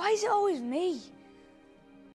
Why is it always me?